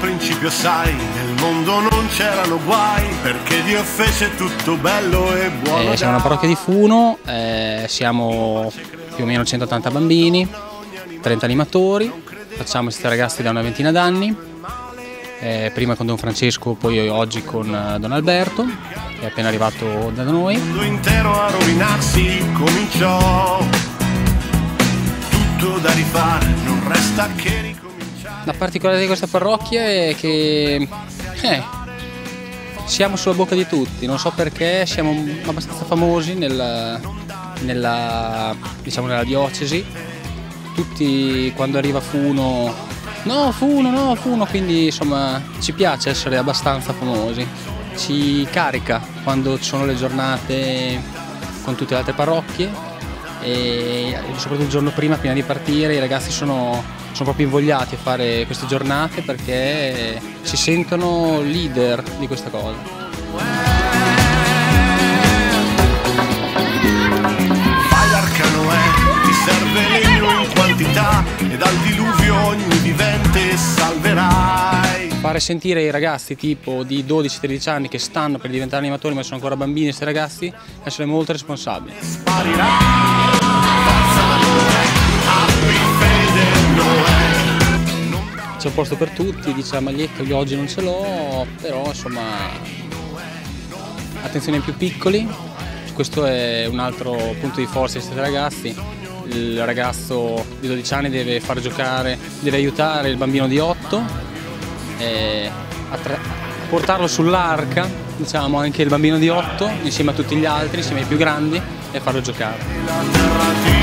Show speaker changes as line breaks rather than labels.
principio sai, nel mondo non c'erano guai, perché Dio fece tutto bello e buono.
Eh, siamo una parrocchia di Funo, eh, siamo più o meno 180 bambini, 30 animatori, facciamo questi ragazzi da una ventina d'anni, eh, prima con Don Francesco, poi oggi con eh, Don Alberto, che è appena arrivato da noi.
Il mondo intero a rovinarsi cominciò, tutto da rifare, non resta che ricominciare.
La particolarità di questa parrocchia è che eh, siamo sulla bocca di tutti, non so perché, siamo abbastanza famosi nel- nella, diciamo, nella diocesi. Tutti quando arriva Funo, no Funo, no Funo, quindi insomma ci piace essere abbastanza famosi. Ci carica quando ci sono le giornate con tutte le altre parrocchie e soprattutto il giorno prima, prima di partire, i ragazzi sono, sono proprio invogliati a fare queste giornate perché si sentono leader di questa cosa.
Vai l'arcano è, ti serve legno in quantità, e dal diluvio ogni vivente salverai.
Fare sentire i ragazzi tipo di 12-13 anni che stanno per diventare animatori ma sono ancora bambini questi ragazzi, essere molto responsabili.
Sparirà,
C'è un posto per tutti, dice la maglietta, io oggi non ce l'ho, però insomma attenzione ai più piccoli, questo è un altro punto di forza di questi ragazzi. Il ragazzo di 12 anni deve far giocare, deve aiutare il bambino di 8, e attra- portarlo sull'arca, diciamo anche il bambino di 8, insieme a tutti gli altri, insieme ai più grandi, e farlo giocare.